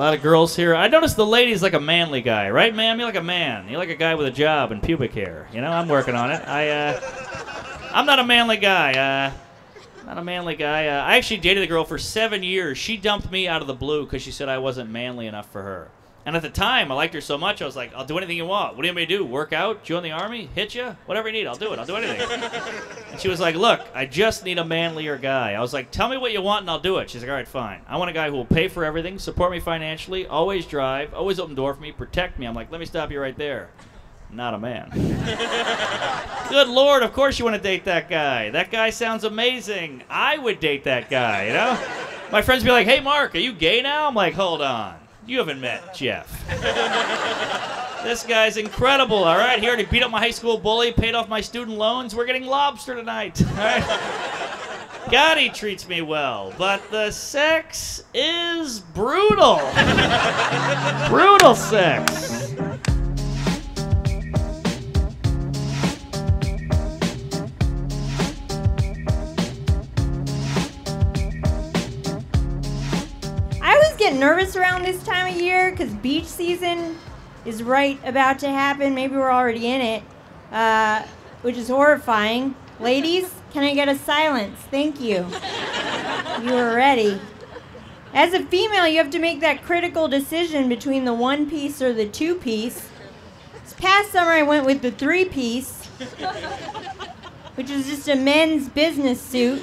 lot of girls here. I noticed the ladies like a manly guy, right, ma'am? You're like a man. You're like a guy with a job and pubic hair. You know, I'm working on it. I, uh, I'm not a manly guy. Uh, not a manly guy. Uh, I actually dated a girl for seven years. She dumped me out of the blue because she said I wasn't manly enough for her. And at the time, I liked her so much, I was like, I'll do anything you want. What do you want me to do? Work out? Join the army? Hit you? Whatever you need, I'll do it. I'll do anything. and she was like, Look, I just need a manlier guy. I was like, Tell me what you want and I'll do it. She's like, All right, fine. I want a guy who will pay for everything, support me financially, always drive, always open the door for me, protect me. I'm like, Let me stop you right there. Not a man. Good lord, of course you want to date that guy. That guy sounds amazing. I would date that guy, you know? My friends be like, hey, Mark, are you gay now? I'm like, hold on. You haven't met Jeff. this guy's incredible, all right? He already beat up my high school bully, paid off my student loans. We're getting lobster tonight, all right? God, he treats me well, but the sex is brutal. brutal sex. Nervous around this time of year because beach season is right about to happen. Maybe we're already in it, uh, which is horrifying. Ladies, can I get a silence? Thank you. You are ready. As a female, you have to make that critical decision between the one piece or the two piece. This past summer, I went with the three piece, which is just a men's business suit.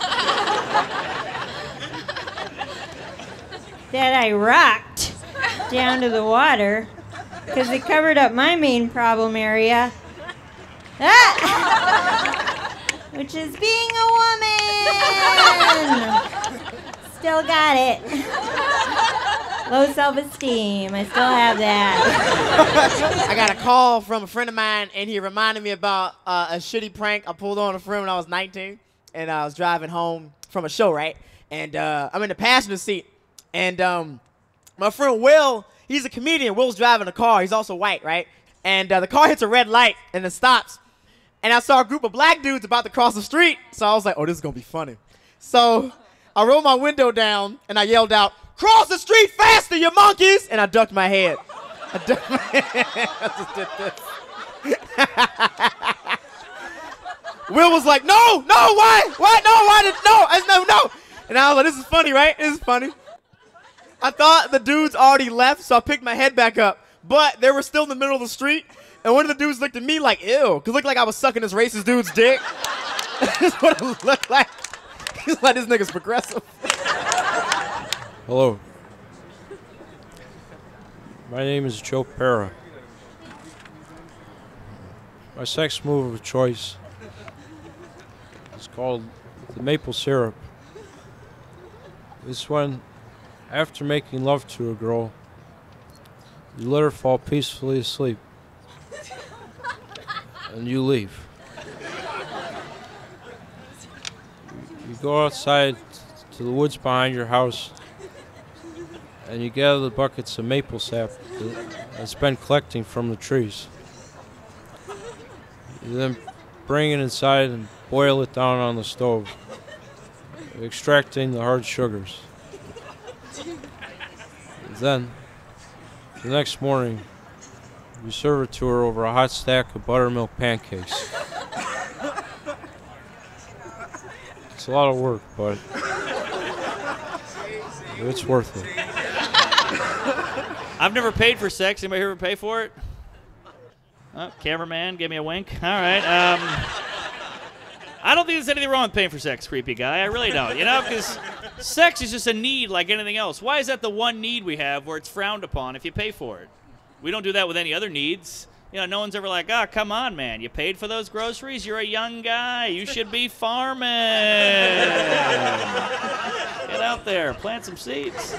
That I rocked down to the water because it covered up my main problem area. Ah! Which is being a woman. Still got it. Low self esteem. I still have that. I got a call from a friend of mine, and he reminded me about uh, a shitty prank I pulled on a friend when I was 19, and I was driving home from a show, right? And uh, I'm in the passenger seat, and um, my friend Will, he's a comedian. Will's driving a car. He's also white, right? And uh, the car hits a red light, and it stops. And I saw a group of black dudes about to cross the street, so I was like, "Oh, this is gonna be funny." So I rolled my window down, and I yelled out, "Cross the street faster, you monkeys!" And I ducked my head. I ducked my head. I just did this. Will was like, no, no, why? Why? No, why did, no, I, no, no. And I was like, this is funny, right? This is funny. I thought the dudes already left, so I picked my head back up. But they were still in the middle of the street, and one of the dudes looked at me like, ew, because it looked like I was sucking this racist dude's dick. That's what it looked like. He's like, this nigga's progressive. Hello. My name is Joe Pera. My sex move of choice is called the maple syrup. It's when, after making love to a girl, you let her fall peacefully asleep. And you leave. You go outside to the woods behind your house and you gather the buckets of maple sap that's been collecting from the trees. You then bring it inside and boil it down on the stove, extracting the hard sugars. Then, the next morning, you serve it to her over a hot stack of buttermilk pancakes. It's a lot of work, but it's worth it. I've never paid for sex. Anybody here ever pay for it? Oh, cameraman, give me a wink. All right. Um, I don't think there's anything wrong with paying for sex, creepy guy. I really don't. You know, because sex is just a need like anything else. Why is that the one need we have where it's frowned upon if you pay for it? We don't do that with any other needs. You know, no one's ever like, oh, come on, man. You paid for those groceries? You're a young guy. You should be farming. Get out there, plant some seeds.